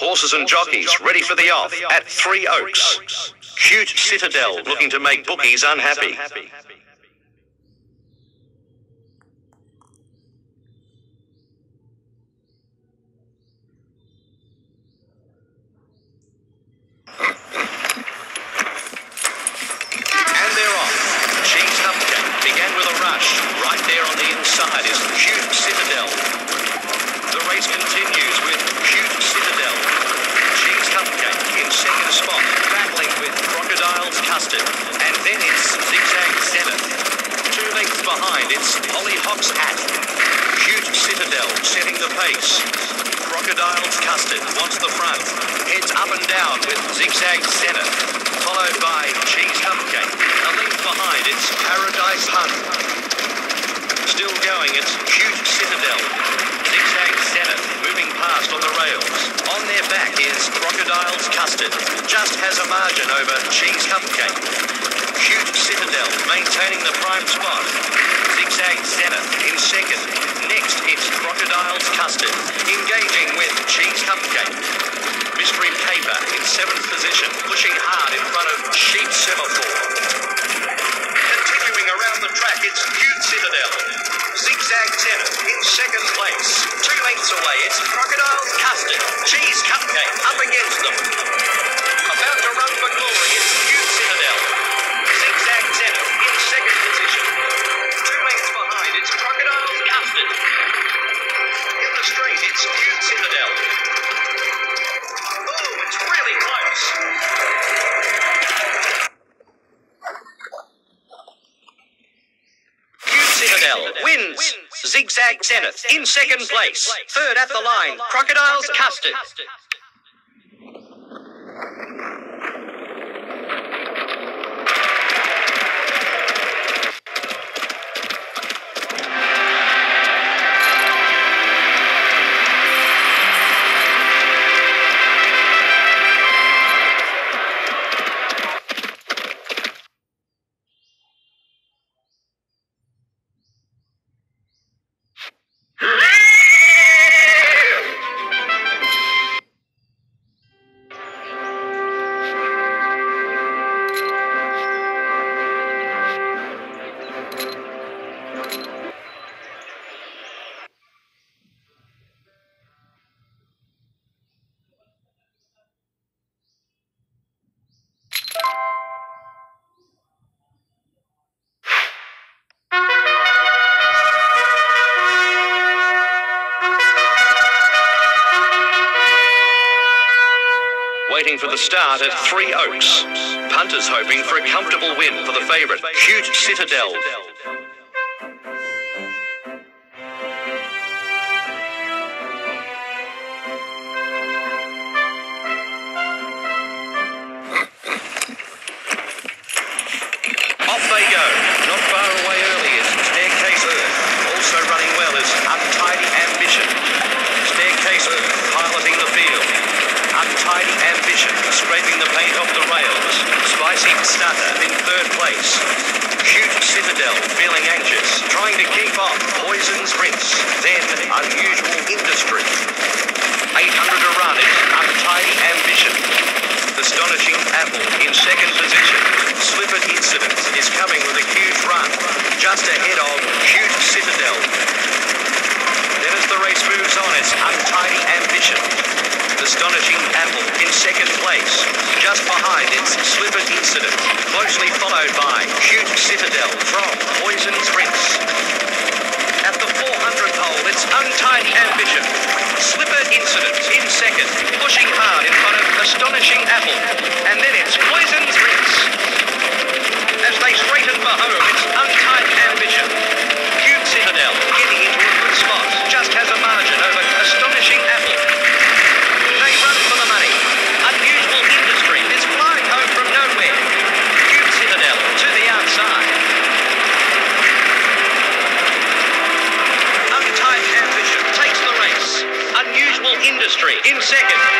Horses and jockeys ready for the off at Three Oaks. Cute Citadel looking to make bookies unhappy. And they're off. Cheese Cupcake began with a rush. Right there on the inside is Cute Citadel. The race continues with Cute Citadel. Cheese Cupcake in second spot, battling with And then it's Zigzag Seven. Two lengths behind, it's Hollyhock's Hat. Cute Citadel setting the pace. Crocodile's Custard wants the front. Heads up and down with Zigzag Seven, Followed by Cheese Cupcake. A length behind, it's Paradise Hunt. Still going, it's Cute Citadel. Zigzag Zenith moving past on the rails. On their back is Crocodile's Custard. Just has a margin over Cheese Cupcake. Cute Citadel maintaining the prime spot. Zigzag Zenith in second. Next, it's Crocodile's Custard engaging with Cheese Cupcake. Mystery Paper in seventh position, Zigzag Zenith in second place. Third at the line, Crocodile's Custard. Waiting for the start at Three Oaks. Punters hoping for a comfortable win for the favourite, Cute Citadel. Scraping the paint off the rails. Spicy Stutter in third place. Cute Citadel feeling anxious, trying to keep up Poison's Rinse. Then Unusual Industry. 800 a run is Untidy Ambition. Astonishing Apple in second position. Slippered Incident is coming with a huge run, just ahead of Cute Citadel. Then as the race moves on, it's Untidy Ambition. Apple in second place. Just behind, it's Slippered Incident, closely followed by Cute Citadel from Poison's Rinse. At the 400 hole, it's Untidy Ambition. Slipper Incident in second, pushing hard in front of Astonishing Apple. And then it's Poison's Rinse. As they straighten for home, it's Untidy Ambition. Cute Citadel getting into a good spot, just has a margin over Astonishing Apple. They run for the money. Unusual Industry is flying home from nowhere. Cute Citadel to the outside. Untidy Ambition takes the race. Unusual Industry in second.